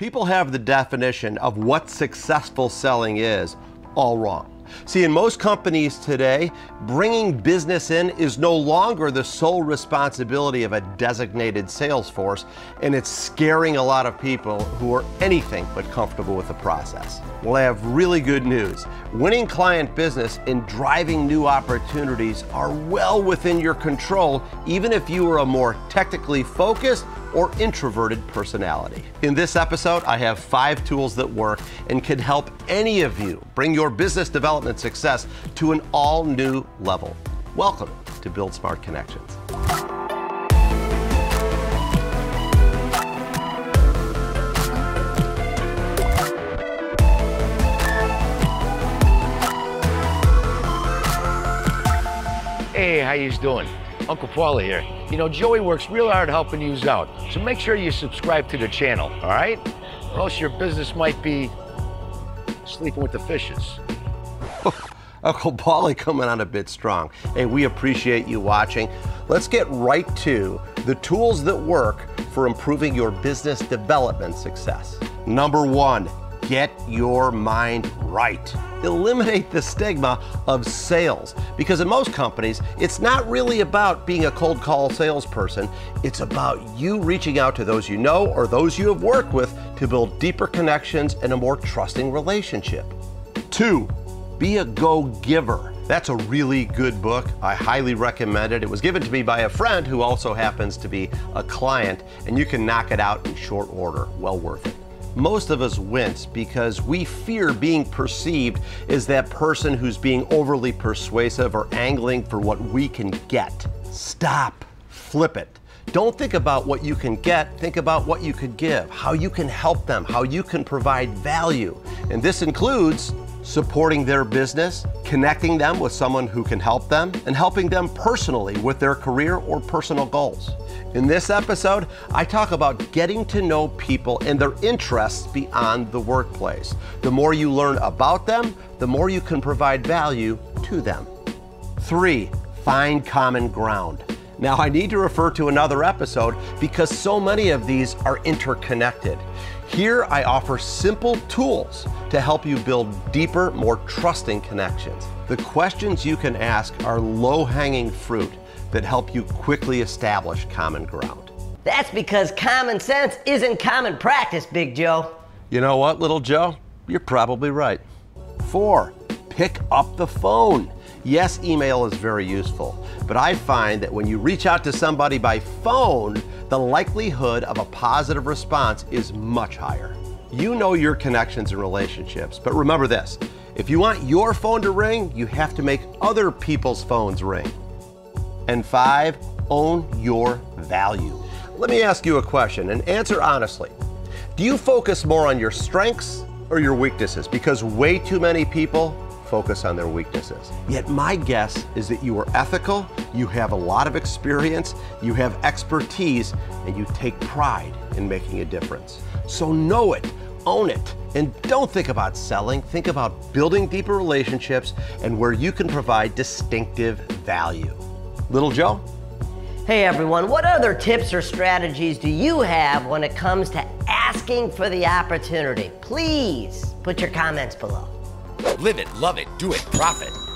People have the definition of what successful selling is all wrong. See, in most companies today, bringing business in is no longer the sole responsibility of a designated sales force, and it's scaring a lot of people who are anything but comfortable with the process. Well, I have really good news. Winning client business and driving new opportunities are well within your control, even if you are a more technically focused or introverted personality. In this episode, I have five tools that work and can help any of you bring your business development success to an all new level. Welcome to Build Smart Connections. Hey, how you doing? Uncle Paulie here. You know, Joey works real hard helping you out, so make sure you subscribe to the channel, all right? Or else your business might be sleeping with the fishes. Uncle Paulie coming on a bit strong. Hey, we appreciate you watching. Let's get right to the tools that work for improving your business development success. Number one, get your mind right. Eliminate the stigma of sales because in most companies, it's not really about being a cold call salesperson. It's about you reaching out to those you know or those you have worked with to build deeper connections and a more trusting relationship. Two, be a go giver. That's a really good book. I highly recommend it. It was given to me by a friend who also happens to be a client, and you can knock it out in short order. Well worth it most of us wince because we fear being perceived as that person who's being overly persuasive or angling for what we can get. Stop. Flip it. Don't think about what you can get, think about what you could give, how you can help them, how you can provide value. And this includes supporting their business, connecting them with someone who can help them, and helping them personally with their career or personal goals. In this episode, I talk about getting to know people and their interests beyond the workplace. The more you learn about them, the more you can provide value to them. Three, find common ground. Now, I need to refer to another episode because so many of these are interconnected. Here, I offer simple tools to help you build deeper, more trusting connections. The questions you can ask are low hanging fruit that help you quickly establish common ground. That's because common sense isn't common practice, Big Joe. You know what, little Joe? You're probably right. Four, pick up the phone. Yes, email is very useful, but I find that when you reach out to somebody by phone, the likelihood of a positive response is much higher. You know your connections and relationships, but remember this if you want your phone to ring, you have to make other people's phones ring. And five, own your value. Let me ask you a question and answer honestly. Do you focus more on your strengths or your weaknesses? Because way too many people focus on their weaknesses. Yet my guess is that you are ethical, you have a lot of experience, you have expertise, and you take pride in making a difference. So know it, own it, and don't think about selling, think about building deeper relationships and where you can provide distinctive value. Little Joe? Hey everyone, what other tips or strategies do you have when it comes to asking for the opportunity? Please put your comments below. Live it, love it, do it, profit.